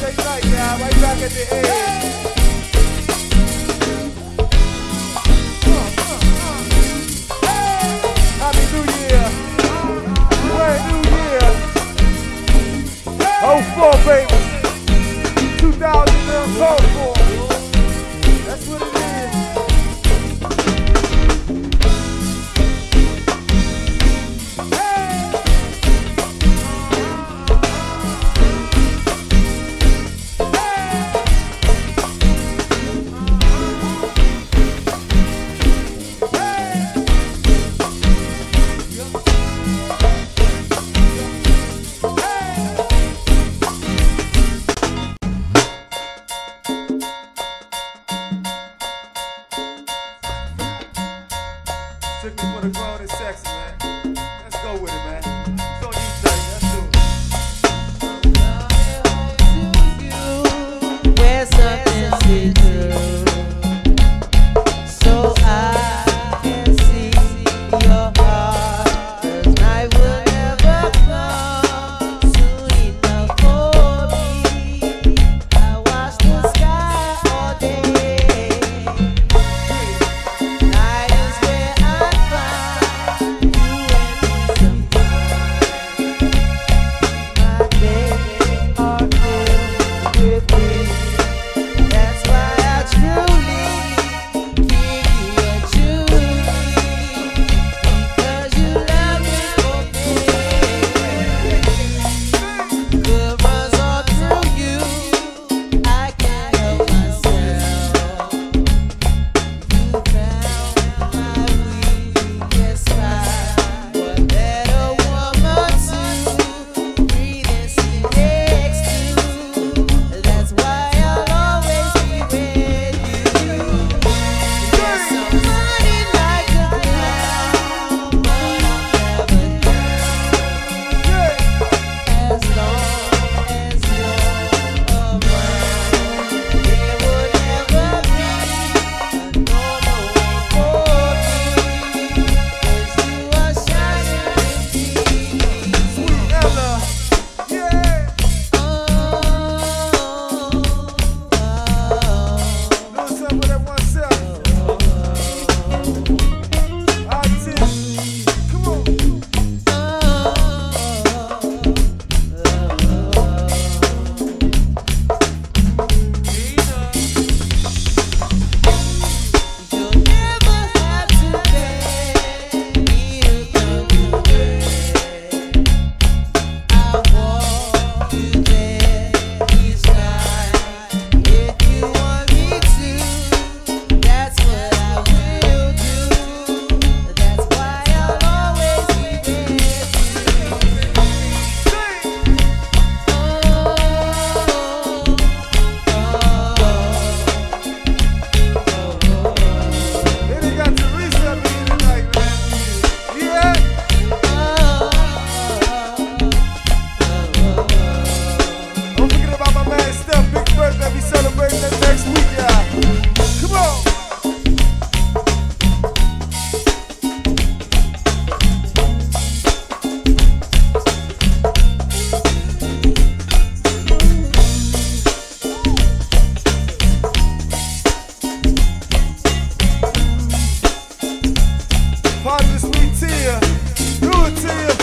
birthday night now, right back. Oh, baby. Routier, routier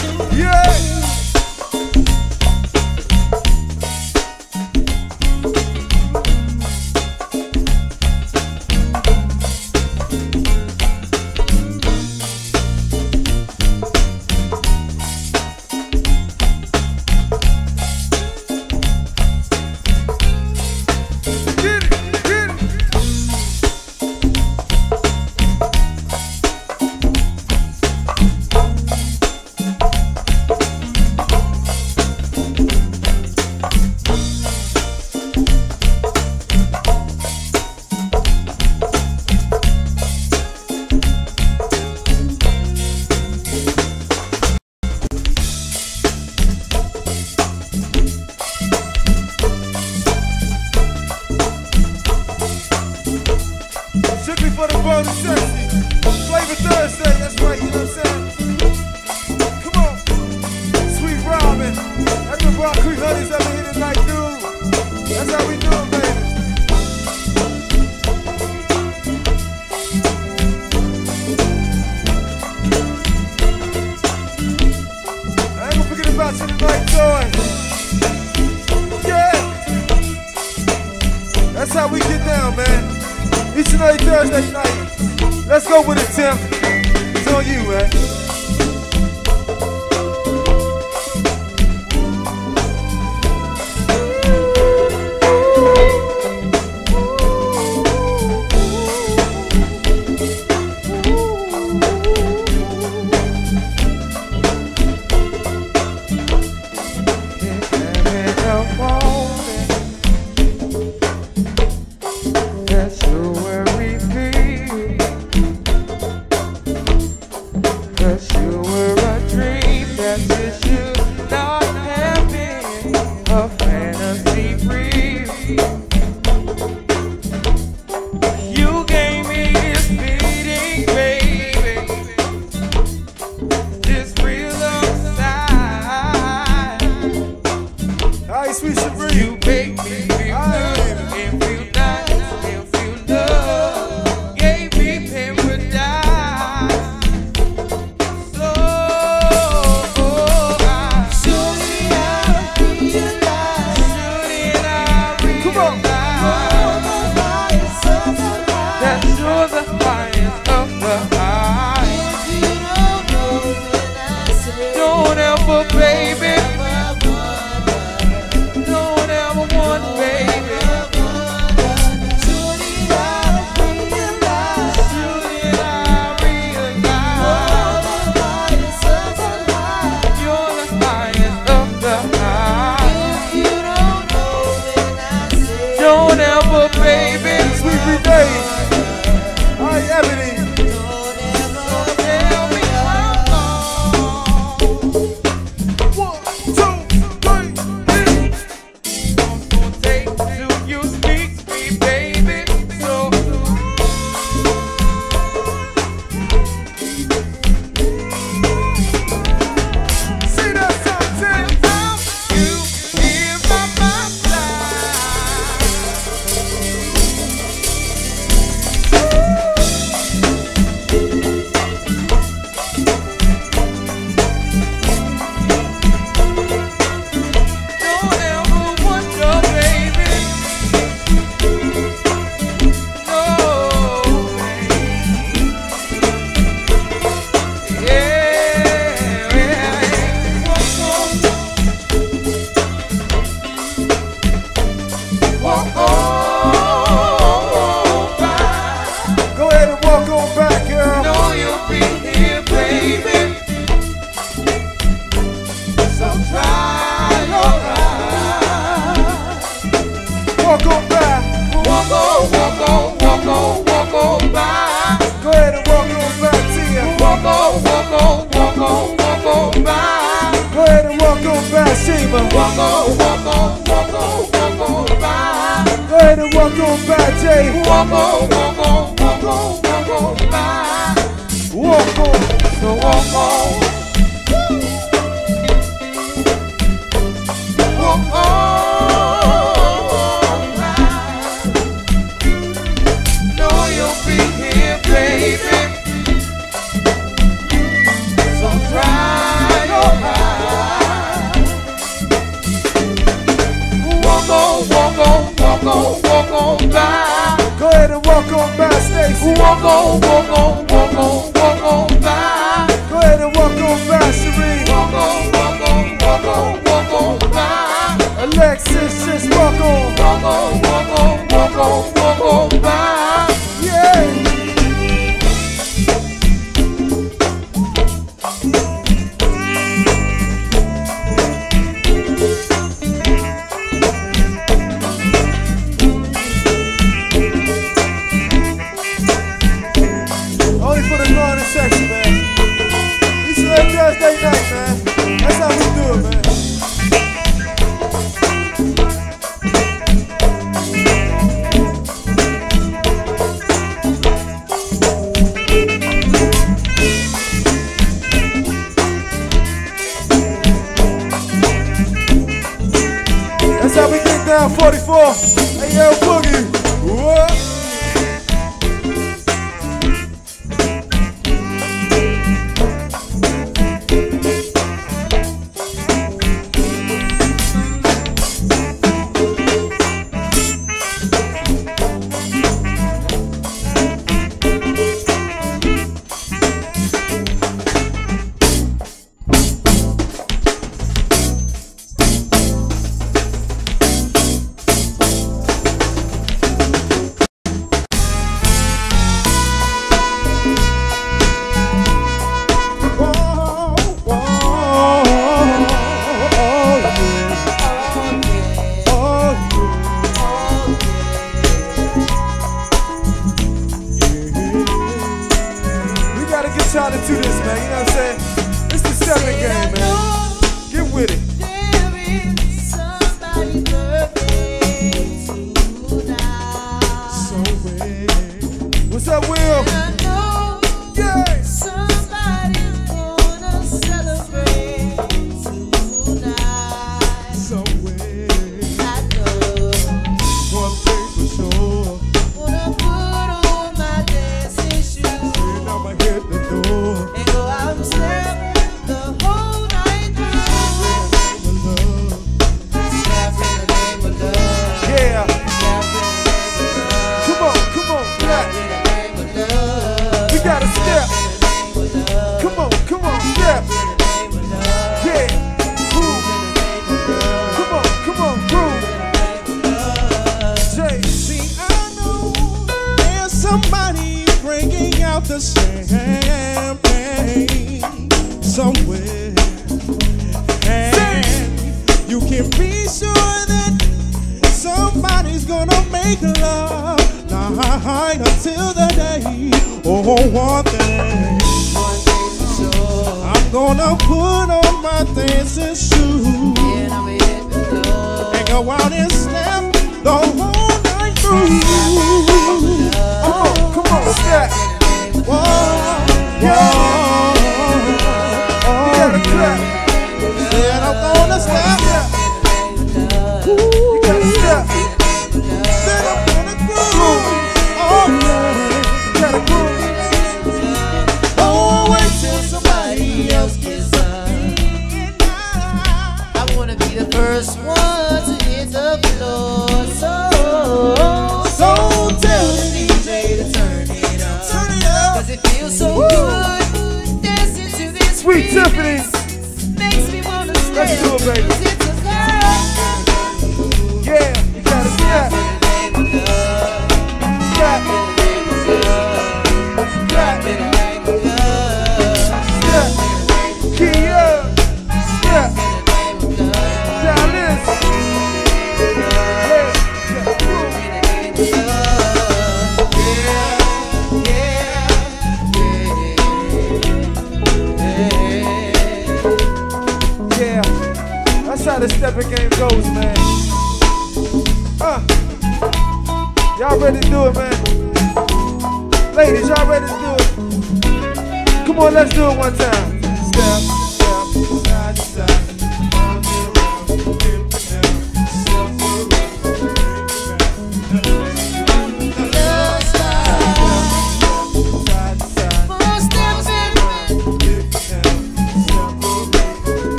Beautiful. one thing. I'm gonna put on my dancing shoes. up.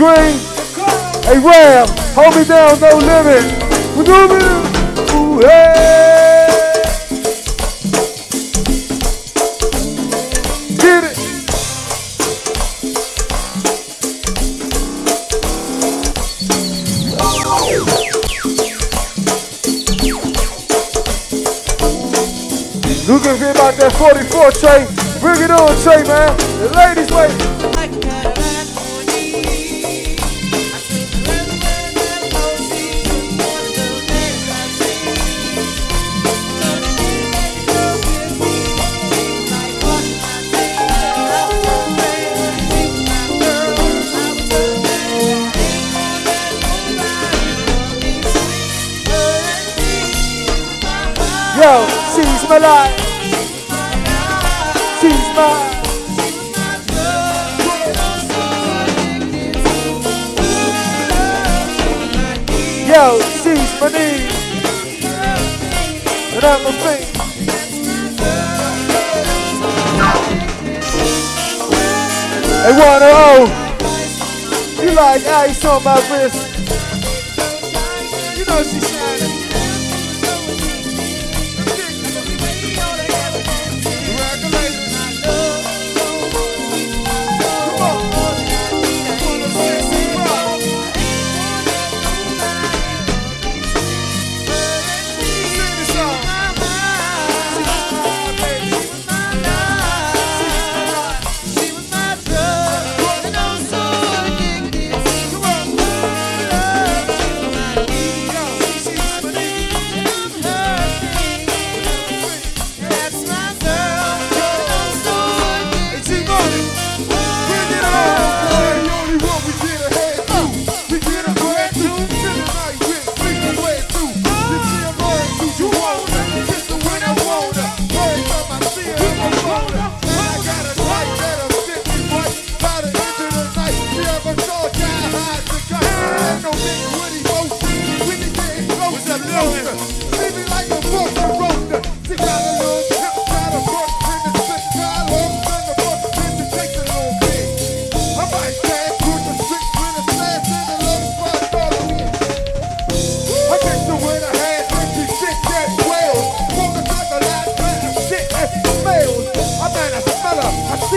Green. Hey Ram, hold me down, no limit. Ooh, hey. Get it. Looking for about that 44 Trey. Bring it on, Trey, man. The ladies wait. And I'm thing. Hey, one oh. You like ice on my wrist. You know she's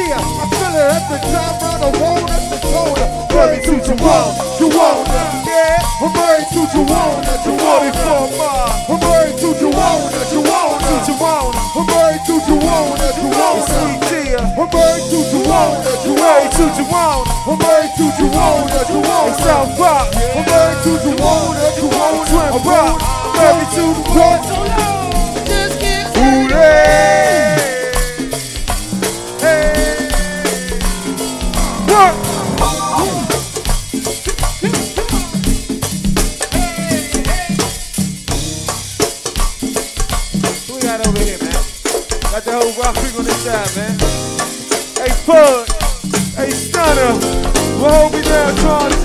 fear. I feel it every time round the road at the corner. Married to Juwan, Juwan, yeah. I'm married to Juwan, Juwan is for my. I'm married to Juwan, Juwan, Juwan. I'm married to Juwan, Juwan, sweet dear. I'm married to Juwan, Juwan, to Juwan. I'm married to Juwan, Juwan, South Rock. I'm married to Juwan, Juwan, Twin Rock. Married to the one. Just get Ooh. Fuck. Hey, Stunner. We'll hold me down, Charlie.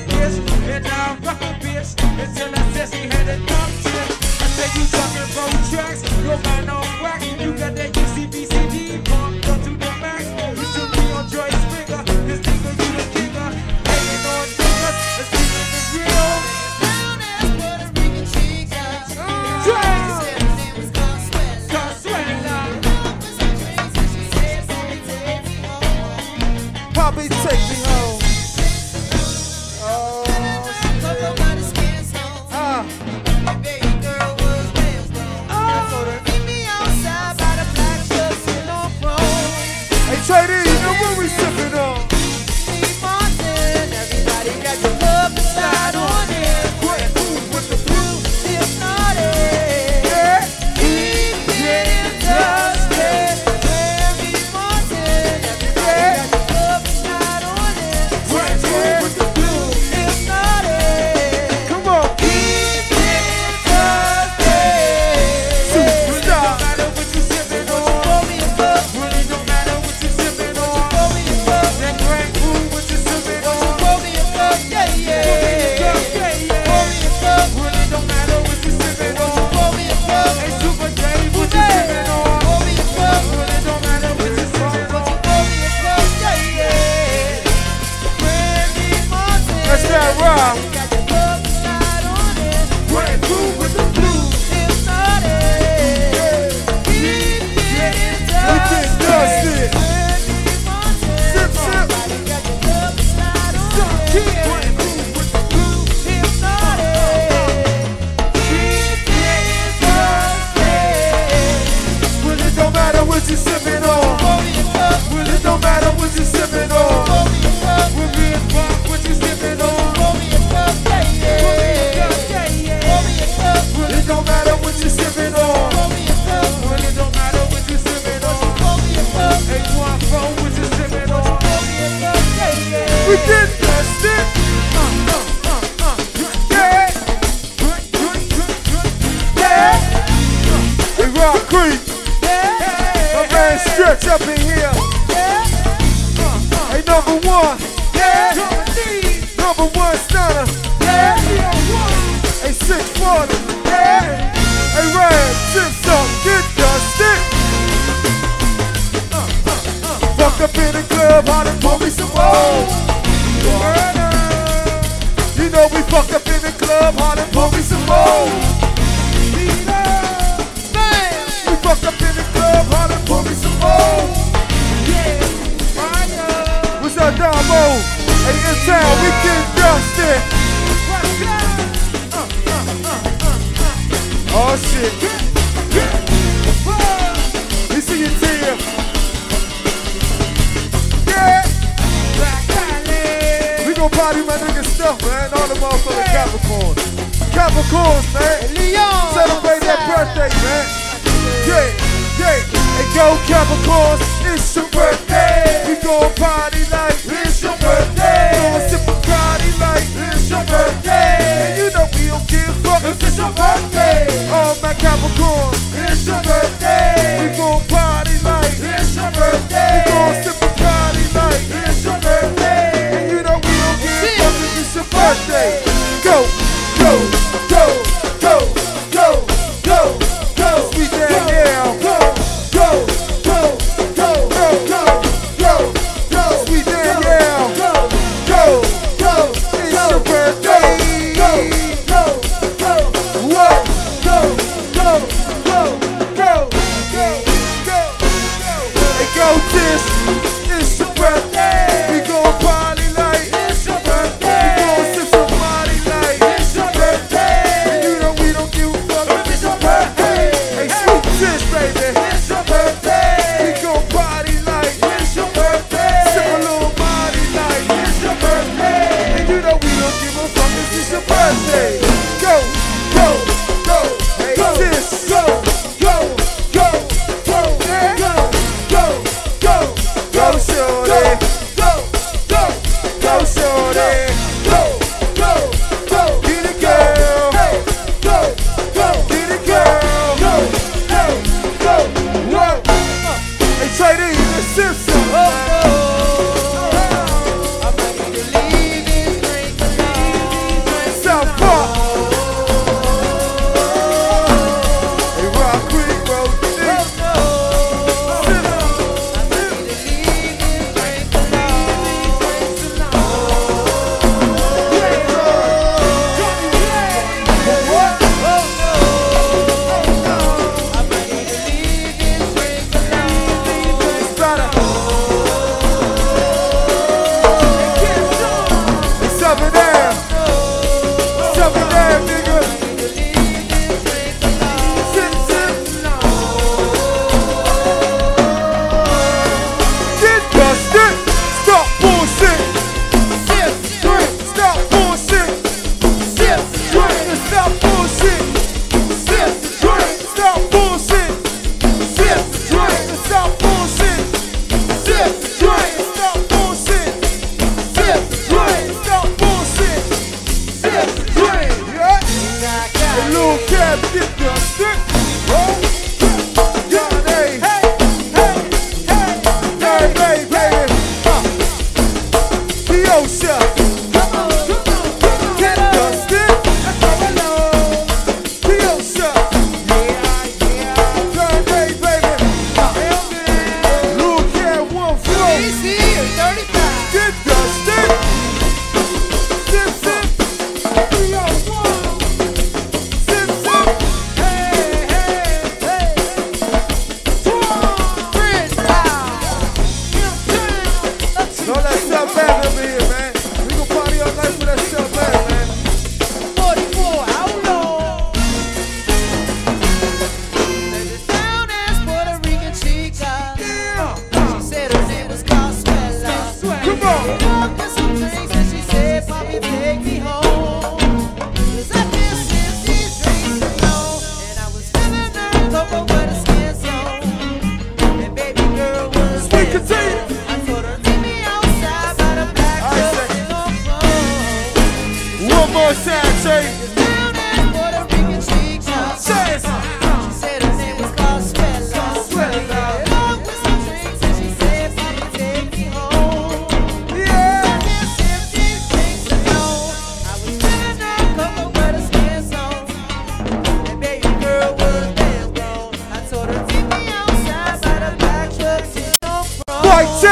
Got birthday.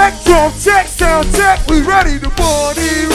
check, drum check, sound check, we ready to party.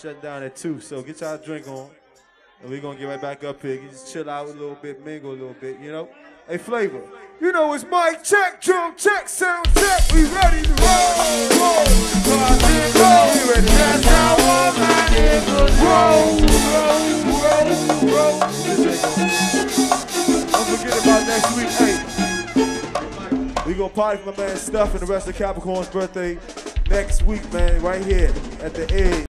shut down at 2. So get y'all drink on. And we're going to get right back up here. You just chill out a little bit, mingle a little bit, you know? Hey, Flavor. You know it's mic check, drum check, sound check. We ready to roll, roll, roll. We ready. That's how roll, roll, roll, roll. Don't forget about next week, hey. We gonna party for my man Stuff and the rest of Capricorn's birthday next week, man, right here at the edge.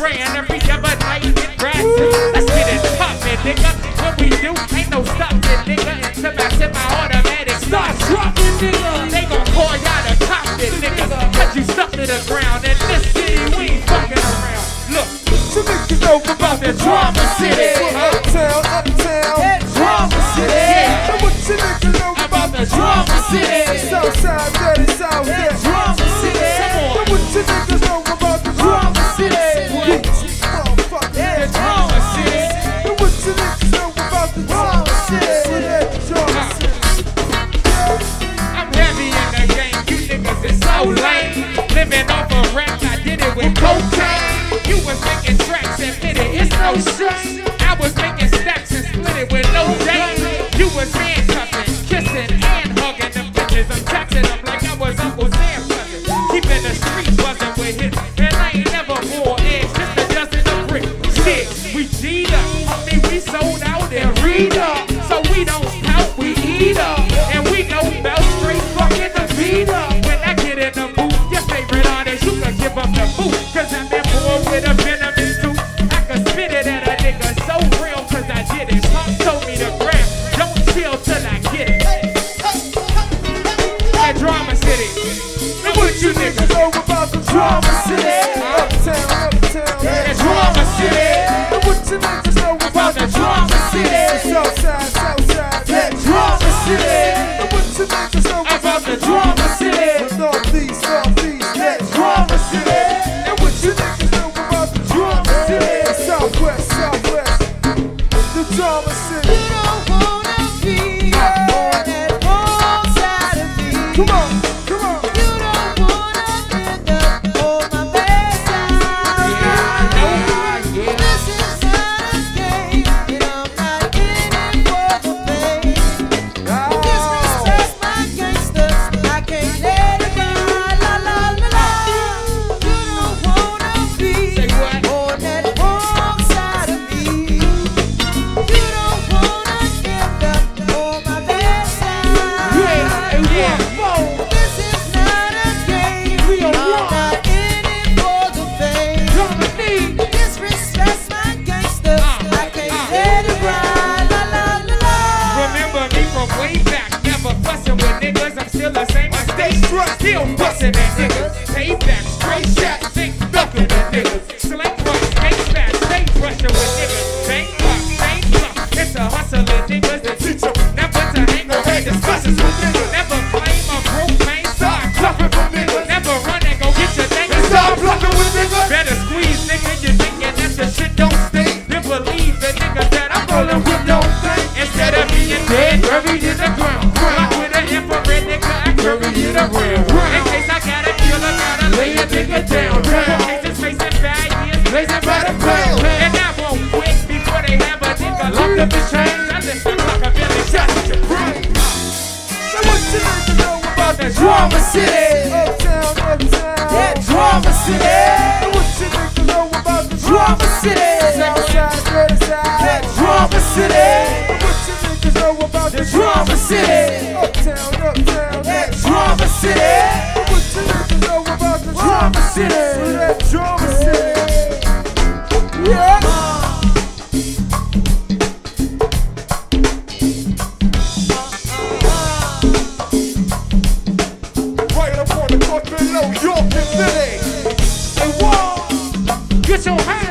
spraying every other night in grass. Let's get it poppin', nigga. What we do ain't no stopping, nigga. Until my semi-automatic stop dropping, nigga. They gon' call y'all the cockpit, nigga. Cause you stuck to the ground in this city. We ain't fucking around. Look, so make you know about the drama city. Uptown, uptown, drama city. Yeah. What you make you know about the drama city? Southside, that is. I was making stacks and splitting with no date. You was handcuffing, kissing, and hugging them bitches. I'm texting them. tonight. Get your hands